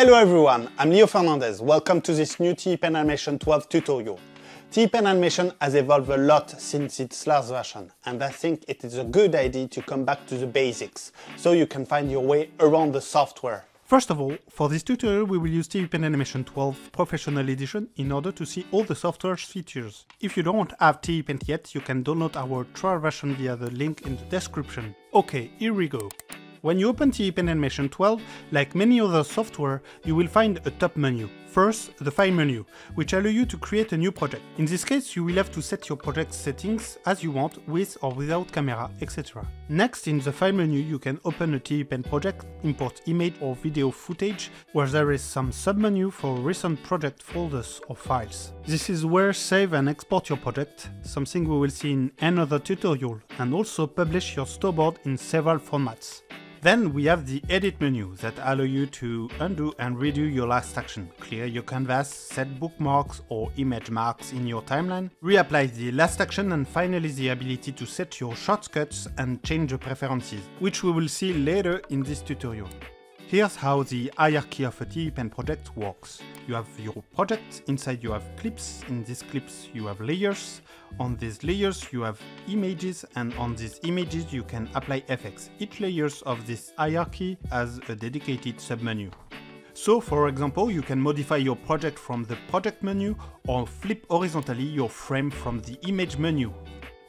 Hello everyone, I'm Leo Fernandez. Welcome to this new TVPaint Animation 12 tutorial. TVPaint Animation has evolved a lot since its last version, and I think it is a good idea to come back to the basics, so you can find your way around the software. First of all, for this tutorial we will use TVPaint Animation 12 Professional Edition in order to see all the software's features. If you don't have TVPaint yet, you can download our trial version via the link in the description. Okay, here we go. When you open TVPaint Animation 12, like many other software, you will find a top menu. First, the File menu, which allow you to create a new project. In this case, you will have to set your project settings as you want, with or without camera, etc. Next, in the File menu, you can open a TVPaint project, import image or video footage, where there is some submenu for recent project folders or files. This is where save and export your project, something we will see in another tutorial, and also publish your storyboard in several formats. Then we have the edit menu that allow you to undo and redo your last action, clear your canvas, set bookmarks or image marks in your timeline, reapply the last action and finally the ability to set your shortcuts and change the preferences, which we will see later in this tutorial. Here's how the hierarchy of a TVPaint project works. You have your project, inside you have clips, in these clips you have layers, on these layers you have images and on these images you can apply effects. Each layers of this hierarchy has a dedicated submenu. So for example, you can modify your project from the project menu or flip horizontally your frame from the image menu.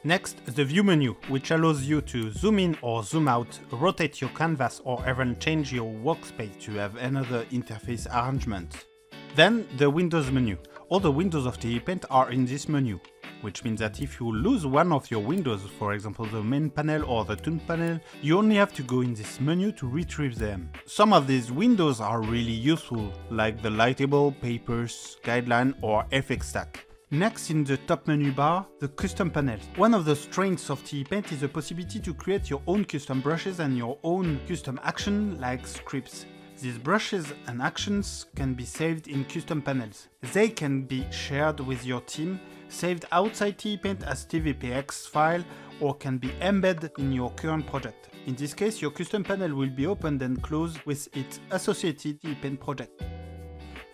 Next, the View menu, which allows you to zoom in or zoom out, rotate your canvas or even change your workspace to have another interface arrangement. Then, the Windows menu. All the windows of TVPaint are in this menu, which means that if you lose one of your windows, for example the main panel or the tool panel, you only have to go in this menu to retrieve them. Some of these windows are really useful, like the Lighttable, Papers, Guideline or FX Stack. Next in the top menu bar, the custom panels. One of the strengths of TVPaint is the possibility to create your own custom brushes and your own custom action like scripts. These brushes and actions can be saved in custom panels. They can be shared with your team, saved outside TVPaint as TVPX file or can be embedded in your current project. In this case, your custom panel will be opened and closed with its associated TVPaint project.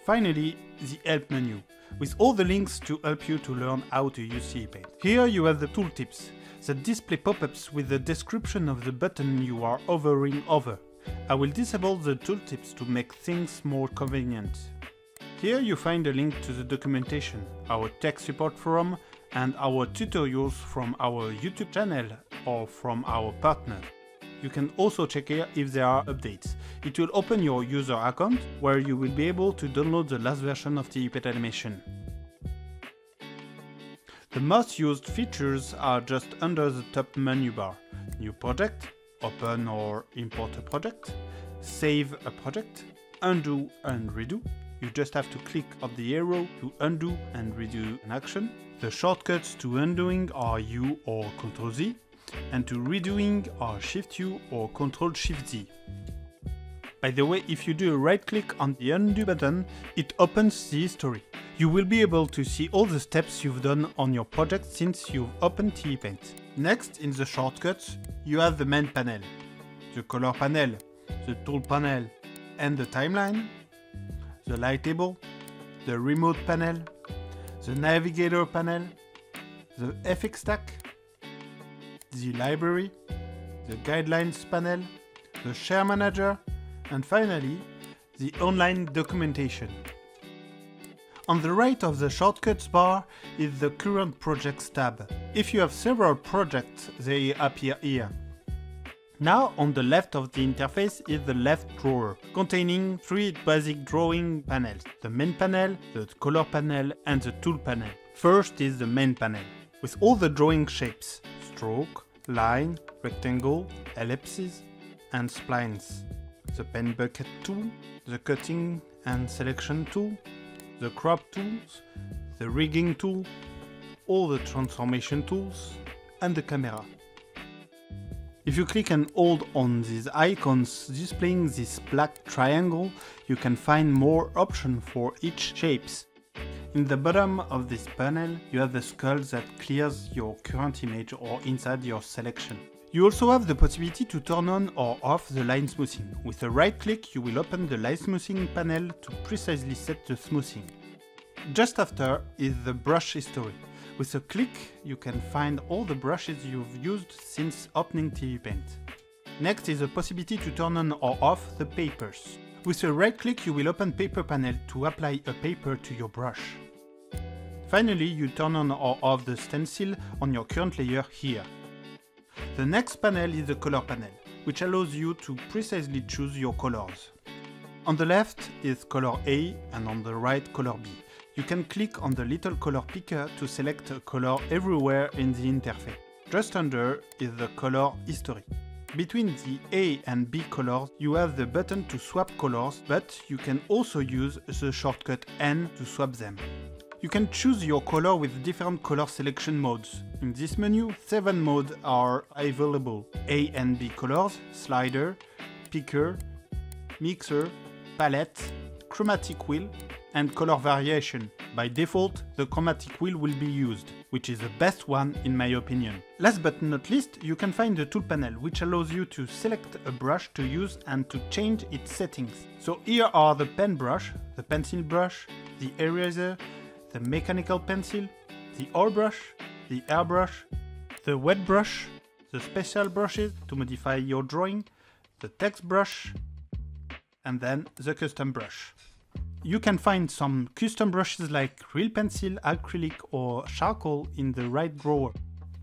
Finally, the help menu with all the links to help you to learn how to use TVPaint. Here you have the tooltips that display pop-ups with the description of the button you are hovering over. I will disable the tooltips to make things more convenient. Here you find a link to the documentation, our tech support forum, and our tutorials from our YouTube channel or from our partners. You can also check here if there are updates. It will open your user account where you will be able to download the last version of the TVPaint Animation. The most used features are just under the top menu bar. New project, open or import a project, save a project, undo and redo. You just have to click on the arrow to undo and redo an action. The shortcuts to undoing are U or Ctrl Z, and to redoing or Shift U or Ctrl Shift Z. By the way, if you do a right click on the undo button, it opens the history. You will be able to see all the steps you've done on your project since you've opened TVPaint. Next, in the shortcuts, you have the main panel, the color panel, the tool panel, and the timeline, the light table, the remote panel, the navigator panel, the FX stack, the library, the guidelines panel, the share manager, and finally, the online documentation. On the right of the shortcuts bar is the current projects tab. If you have several projects, they appear here. Now on the left of the interface is the left drawer, containing three basic drawing panels, the main panel, the color panel and the tool panel. First is the main panel, with all the drawing shapes, stroke, line, rectangle, ellipses and splines. The pen bucket tool, the cutting and selection tool, the crop tools, the rigging tool, all the transformation tools, and the camera. If you click and hold on these icons displaying this black triangle, you can find more options for each shapes. In the bottom of this panel, you have the skull that clears your current image or inside your selection. You also have the possibility to turn on or off the line smoothing. With a right click you will open the line smoothing panel to precisely set the smoothing. Just after is the brush history. With a click you can find all the brushes you've used since opening TV Paint. Next is the possibility to turn on or off the papers. With a right click you will open paper panel to apply a paper to your brush. Finally you turn on or off the stencil on your current layer here. The next panel is the color panel, which allows you to precisely choose your colors. On the left is color A and on the right color B. You can click on the little color picker to select a color everywhere in the interface. Just under is the color history. Between the A and B colors, you have the button to swap colors, but you can also use the shortcut N to swap them. You can choose your color with different color selection modes. In this menu, 7 modes are available. A and B colors, slider, picker, mixer, palette, chromatic wheel, and color variation. By default, the chromatic wheel will be used, which is the best one in my opinion. Last but not least, you can find the tool panel, which allows you to select a brush to use and to change its settings. So here are the pen brush, the pencil brush, the eraser, the mechanical pencil, the oil brush, the airbrush, the wet brush, the special brushes to modify your drawing, the text brush, and then the custom brush. You can find some custom brushes like real pencil, acrylic or charcoal in the right drawer.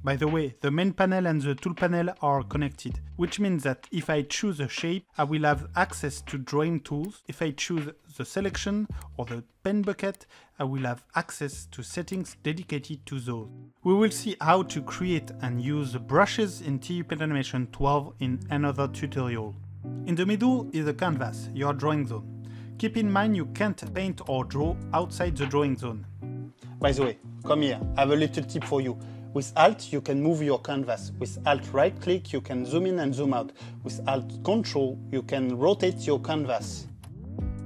By the way, the main panel and the tool panel are connected, which means that if I choose a shape, I will have access to drawing tools. If I choose the selection or the pen bucket, I will have access to settings dedicated to those. We will see how to create and use the brushes in Paint Animation 12 in another tutorial. In the middle is the canvas, your drawing zone. Keep in mind you can't paint or draw outside the drawing zone. By the way, come here, I have a little tip for you. With Alt, you can move your canvas. With Alt right click, you can zoom in and zoom out. With Alt Control, you can rotate your canvas.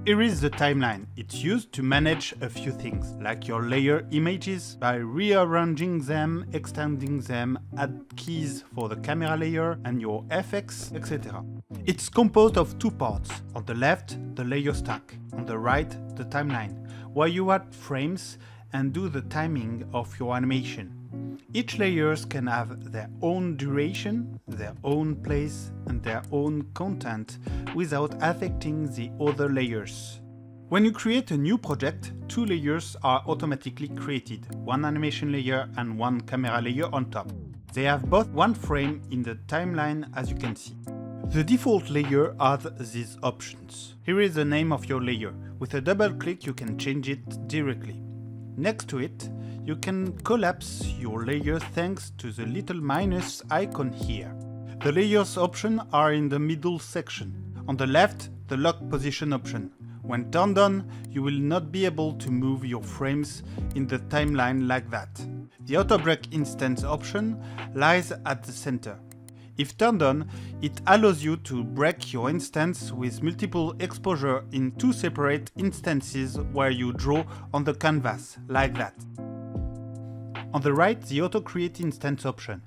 Here is the timeline. It's used to manage a few things, like your layer images by rearranging them, extending them, add keys for the camera layer and your effects, etc. It's composed of two parts. On the left, the layer stack. On the right, the timeline, where you add frames and do the timing of your animation. Each layers can have their own duration, their own place and their own content without affecting the other layers. When you create a new project, two layers are automatically created, one animation layer and one camera layer on top. They have both one frame in the timeline as you can see. The default layer has these options. Here is the name of your layer. With a double click you can change it directly. Next to it, you can collapse your layer thanks to the little minus icon here. The layers option are in the middle section. On the left, the lock position option. When turned on, you will not be able to move your frames in the timeline like that. The auto break instance option lies at the center. If turned on, it allows you to break your instance with multiple exposure in two separate instances where you draw on the canvas, like that. On the right, the Auto Create Instance option.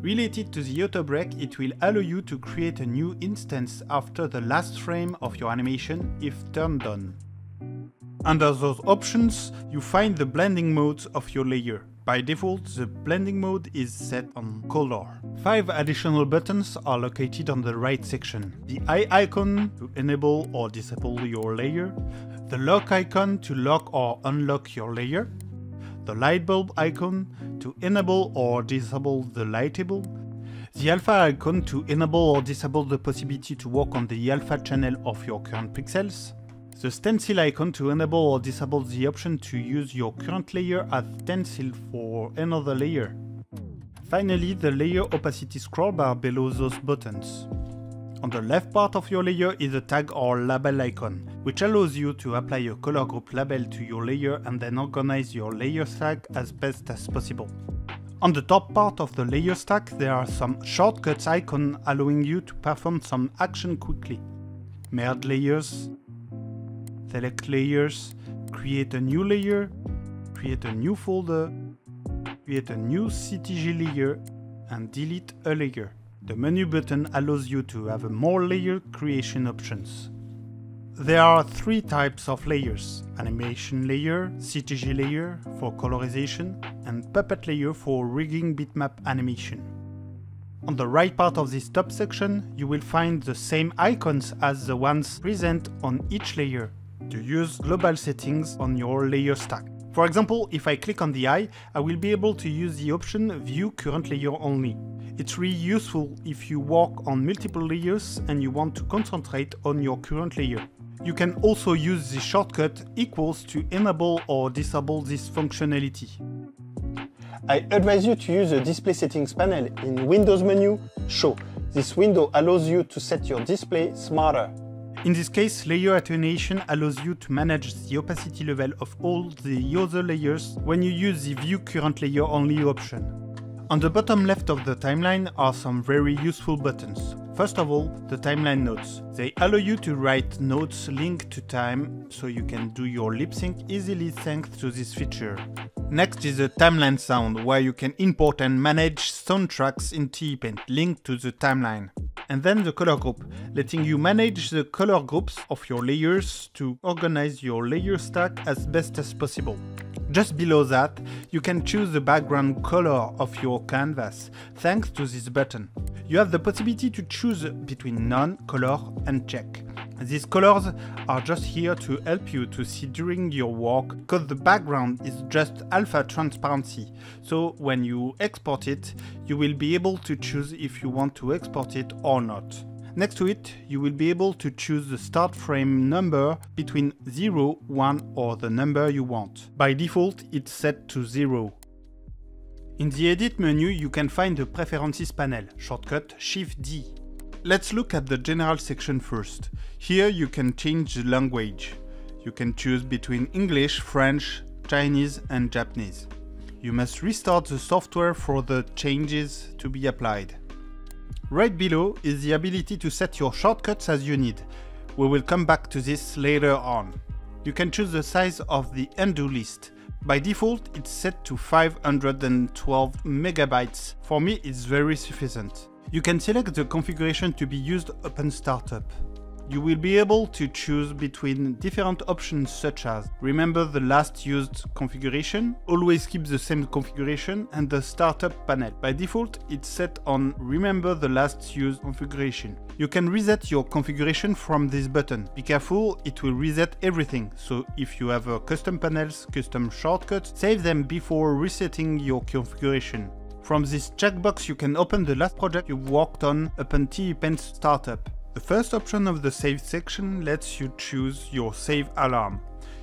Related to the Auto Break, it will allow you to create a new instance after the last frame of your animation if turned on. Under those options, you find the blending modes of your layer. By default, the blending mode is set on color. Five additional buttons are located on the right section. The eye icon to enable or disable your layer, the lock icon to lock or unlock your layer, the light bulb icon to enable or disable the light table, the alpha icon to enable or disable the possibility to work on the alpha channel of your current pixels, the stencil icon to enable or disable the option to use your current layer as stencil for another layer. Finally, the layer opacity scroll bar below those buttons. On the left part of your layer is a tag or label icon, which allows you to apply a color group label to your layer and then organize your layer stack as best as possible. On the top part of the layer stack there are some shortcuts icon allowing you to perform some action quickly. Merge layers, select layers, create a new layer, create a new folder, create a new CTG layer and delete a layer. The menu button allows you to have more layer creation options. There are three types of layers, animation layer, CTG layer for colorization, and puppet layer for rigging bitmap animation. On the right part of this top section, you will find the same icons as the ones present on each layer to use global settings on your layer stack. For example, if I click on the eye, I will be able to use the option View Current Layer Only. It's really useful if you work on multiple layers and you want to concentrate on your current layer. You can also use the shortcut equals to enable or disable this functionality. I advise you to use the display settings panel in Windows menu Show. This window allows you to set your display smarter. In this case, layer attenuation allows you to manage the opacity level of all the other layers when you use the View Current Layer Only option. On the bottom left of the timeline are some very useful buttons. First of all, the timeline notes. They allow you to write notes linked to time so you can do your lip sync easily thanks to this feature. Next is the timeline sound where you can import and manage soundtracks in TVPaint linked to the timeline. And then the color group, letting you manage the color groups of your layers to organize your layer stack as best as possible. Just below that, you can choose the background color of your canvas thanks to this button. You have the possibility to choose between none, color and check. These colors are just here to help you to see during your work because the background is just alpha transparency. So when you export it, you will be able to choose if you want to export it or not. Next to it, you will be able to choose the start frame number between 0, 1 or the number you want. By default, it's set to 0. In the Edit menu, you can find the Preferences panel, shortcut Shift-D. Let's look at the General section first. Here you can change the language. You can choose between English, French, Chinese and Japanese. You must restart the software for the changes to be applied. Right below is the ability to set your shortcuts as you need. We will come back to this later on. You can choose the size of the undo list. By default, it's set to 512 megabytes. For me, it's very sufficient. You can select the configuration to be used upon startup. You will be able to choose between different options such as remember the last used configuration, always keep the same configuration and the startup panel. By default it's set on remember the last used configuration. You can reset your configuration from this button. Be careful, it will reset everything, so if you have custom panels, custom shortcuts, save them before resetting your configuration. From this checkbox you can open the last project you've worked on upon TVPaint startup. The first option of the save section lets you choose your save alarm.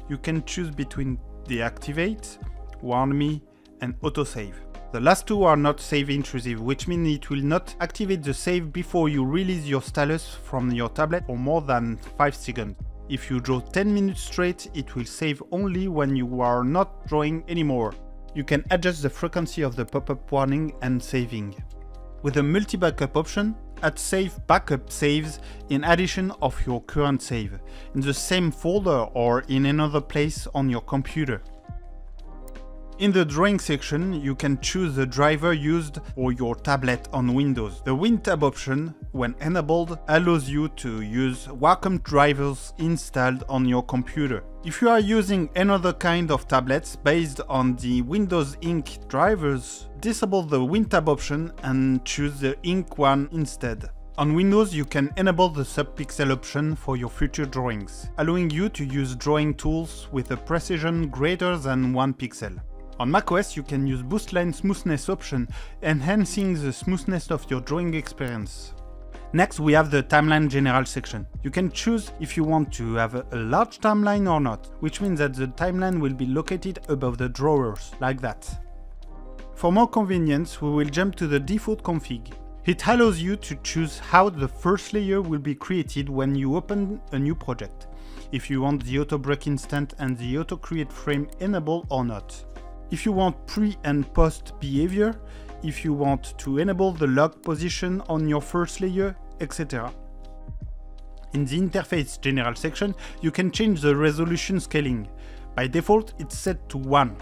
You can choose between deactivate, warn me and autosave. The last two are not save intrusive, which means it will not activate the save before you release your stylus from your tablet for more than 5 seconds. If you draw 10 minutes straight, it will save only when you are not drawing anymore. You can adjust the frequency of the pop-up warning and saving. With a multi-backup option, add save backup saves in addition of your current save, in the same folder or in another place on your computer. In the drawing section, you can choose the driver used for your tablet on Windows. The WinTab option, when enabled, allows you to use Wacom drivers installed on your computer. If you are using another kind of tablets based on the Windows Ink drivers, disable the WinTab option and choose the Ink one instead. On Windows, you can enable the subpixel option for your future drawings, allowing you to use drawing tools with a precision greater than 1 pixel. On macOS, you can use Boostline Smoothness option, enhancing the smoothness of your drawing experience. Next, we have the timeline general section. You can choose if you want to have a, large timeline or not, which means that the timeline will be located above the drawers, like that. For more convenience, we will jump to the default config. It allows you to choose how the first layer will be created when you open a new project, if you want the auto break instance and the auto create frame enabled or not if you want pre and post behavior, if you want to enable the lock position on your first layer, etc. In the interface general section, you can change the resolution scaling. By default, it's set to 1,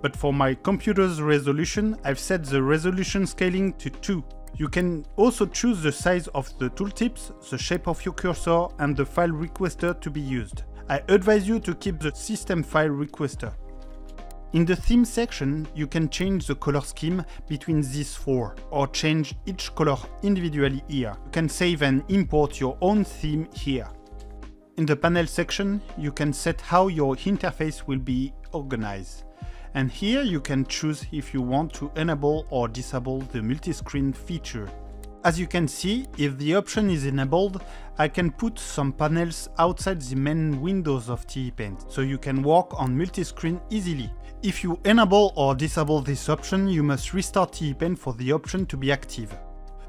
but for my computer's resolution, I've set the resolution scaling to 2. You can also choose the size of the tooltips, the shape of your cursor, and the file requester to be used. I advise you to keep the system file requester. In the theme section, you can change the color scheme between these four, or change each color individually here. You can save and import your own theme here. In the panel section, you can set how your interface will be organized. And here you can choose if you want to enable or disable the multi-screen feature. As you can see, if the option is enabled, I can put some panels outside the main windows of TVPaint, so you can work on multi-screen easily. If you enable or disable this option, you must restart TVPaint for the option to be active.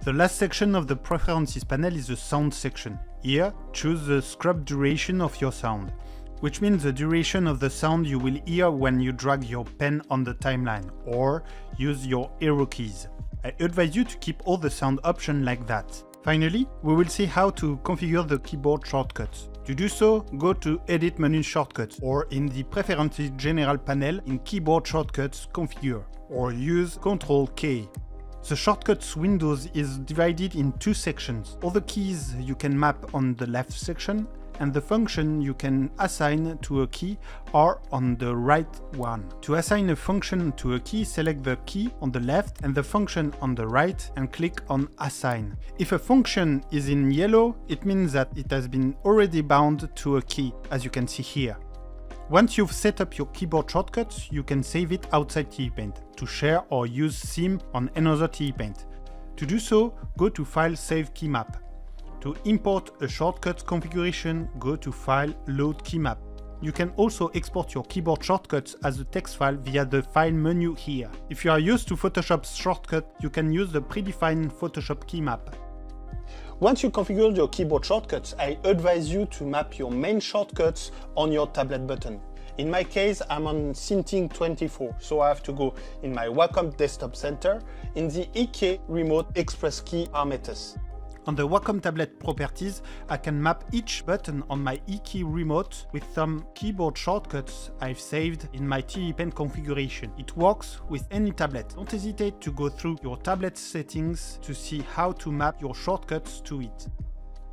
The last section of the Preferences panel is the Sound section. Here, choose the scrub duration of your sound which means the duration of the sound you will hear when you drag your pen on the timeline, or use your arrow keys. I advise you to keep all the sound options like that. Finally, we will see how to configure the keyboard shortcuts. To do so, go to Edit menu shortcuts, or in the Preferences General panel in Keyboard Shortcuts Configure, or use Ctrl K. The shortcuts windows is divided in two sections. All the keys you can map on the left section and the function you can assign to a key are on the right one. To assign a function to a key, select the key on the left and the function on the right and click on Assign. If a function is in yellow, it means that it has been already bound to a key, as you can see here. Once you've set up your keyboard shortcuts, you can save it outside TVPaint to share or use theme on another TVPaint. To do so, go to File Save Key Map. To import a shortcut configuration, go to File, Load Keymap. You can also export your keyboard shortcuts as a text file via the File menu here. If you are used to Photoshop's shortcut, you can use the predefined Photoshop keymap. Once you configure your keyboard shortcuts, I advise you to map your main shortcuts on your tablet button. In my case, I'm on Cintiq 24, so I have to go in my Wacom Desktop Center in the EK Remote Express Key Hermetus. On the Wacom tablet properties, I can map each button on my eKey remote with some keyboard shortcuts I've saved in my TVPaint configuration. It works with any tablet. Don't hesitate to go through your tablet settings to see how to map your shortcuts to it.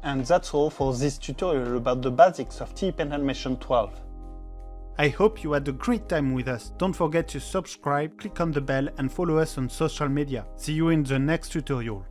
And that's all for this tutorial about the basics of TVPaint Animation 12. I hope you had a great time with us. Don't forget to subscribe, click on the bell and follow us on social media. See you in the next tutorial.